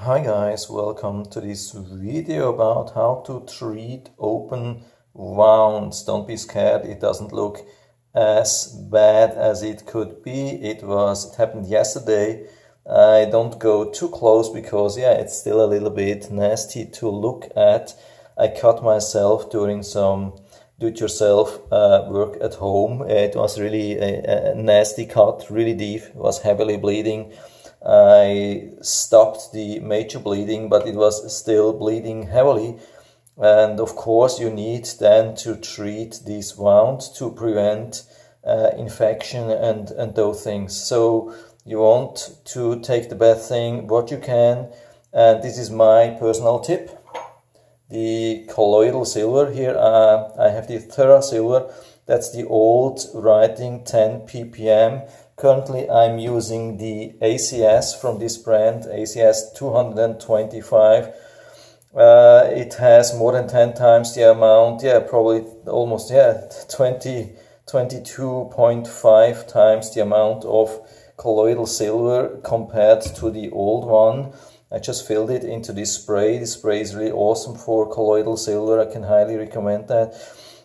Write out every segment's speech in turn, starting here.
Hi guys, welcome to this video about how to treat open wounds. Don't be scared, it doesn't look as bad as it could be. It was, it happened yesterday. I don't go too close because yeah, it's still a little bit nasty to look at. I cut myself during some do-it-yourself uh, work at home. It was really a, a nasty cut, really deep, it was heavily bleeding. I stopped the major bleeding, but it was still bleeding heavily. And of course, you need then to treat this wound to prevent uh, infection and, and those things. So you want to take the best thing what you can. And this is my personal tip. The colloidal silver here, uh, I have the Therasilver. That's the old writing 10 ppm Currently I'm using the ACS from this brand, ACS 225. Uh, it has more than 10 times the amount, yeah, probably almost, yeah, 20, 22.5 times the amount of colloidal silver compared to the old one. I just filled it into this spray. This spray is really awesome for colloidal silver. I can highly recommend that.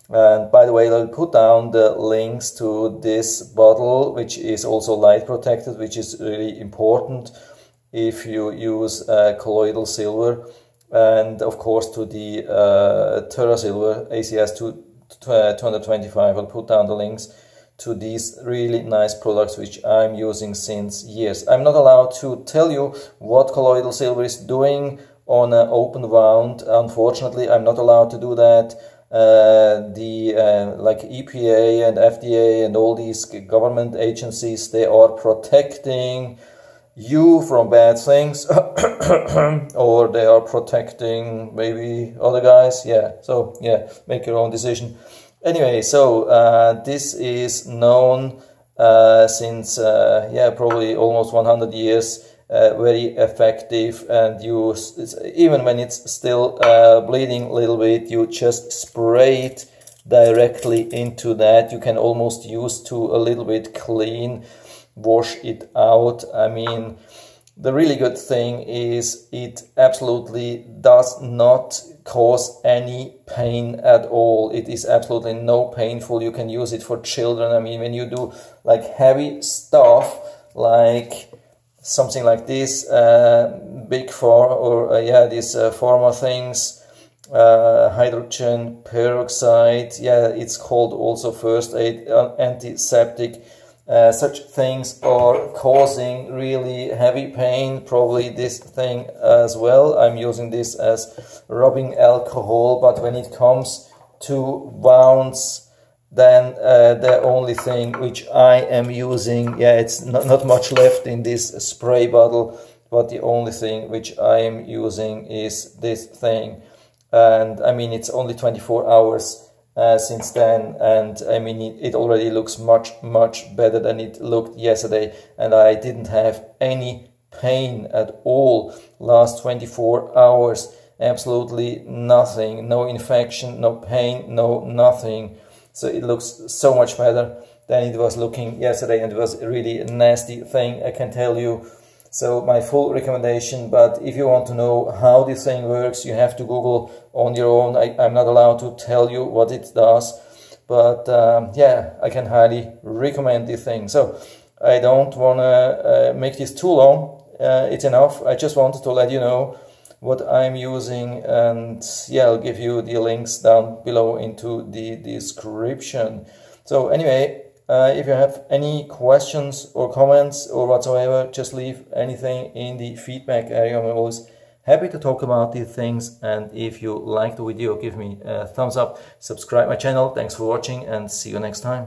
And by the way, I'll put down the links to this bottle, which is also light protected, which is really important if you use uh, colloidal silver. And of course, to the uh, Therasilver ACS 225, I'll put down the links to these really nice products which I'm using since years. I'm not allowed to tell you what colloidal silver is doing on an open wound. Unfortunately, I'm not allowed to do that uh, the uh, like EPA and FDA and all these government agencies they are protecting you from bad things. Or they are protecting maybe other guys. Yeah so yeah make your own decision. Anyway so uh, this is known uh, since uh, yeah probably almost 100 years uh, very effective and you even when it's still uh, bleeding a little bit you just spray it directly into that. You can almost use to a little bit clean wash it out. I mean the really good thing is it absolutely does not cause any pain at all. It is absolutely no painful. You can use it for children. I mean when you do like heavy stuff like something like this, uh, big four or uh, yeah, these uh, pharma things, uh, hydrogen peroxide, yeah, it's called also first aid antiseptic. Uh, such things are causing really heavy pain, probably this thing as well. I'm using this as rubbing alcohol, but when it comes to wounds, then uh, the only thing which I am using, yeah, it's not, not much left in this spray bottle, but the only thing which I am using is this thing. And I mean, it's only 24 hours uh, since then, and I mean, it, it already looks much, much better than it looked yesterday, and I didn't have any pain at all last 24 hours. Absolutely nothing. No infection no pain no nothing so it looks so much better than it was looking yesterday and it was a really nasty thing, I can tell you. So my full recommendation, but if you want to know how this thing works, you have to Google on your own. I, am not allowed to tell you what it does, but um, yeah, I can highly recommend this thing. So I don't want to uh, make this too long. Uh, it's enough. I just wanted to let you know what I'm using and yeah I'll give you the links down below into the description. So anyway uh, if you have any questions or comments or whatsoever just leave anything in the feedback area. I'm always happy to talk about these things and if you like the video give me a thumbs up subscribe my channel. Thanks for watching and see you next time